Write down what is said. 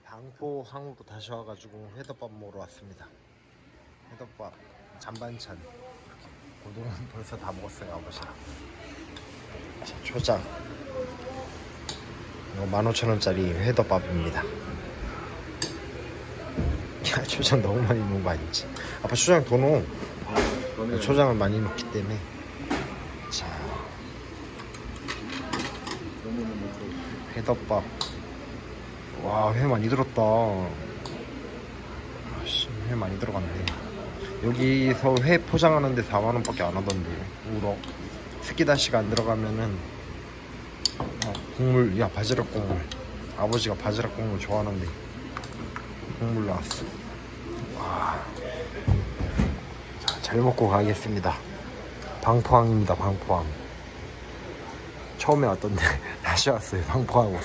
방포항으로 다시 와가지고 회덮밥 먹으러 왔습니다. 회덮밥 잔반찬 고등은 벌써 다 먹었어요 아버지랑. 자, 초장 이거 15,000원짜리 회덮밥입니다. 야 초장 너무 많이 넣은 거 아니지? 아빠 초장 더 넣어. 너네 초장을 많이 넣기 때문에 자 회덮밥 와 회 많이 들었다. 아씨 회 많이 들어갔네. 여기서 회 포장하는데 4만원 밖에 안 하던데. 우럭. 스키다시가 안 들어가면은 어, 국물 야 바지락 국물. 아버지가 바지락 국물 좋아하는데. 국물 나왔어. 와. 자, 잘 먹고 가겠습니다. 방포항입니다 방포항. 처음에 왔던데 다시 왔어요 방포항으로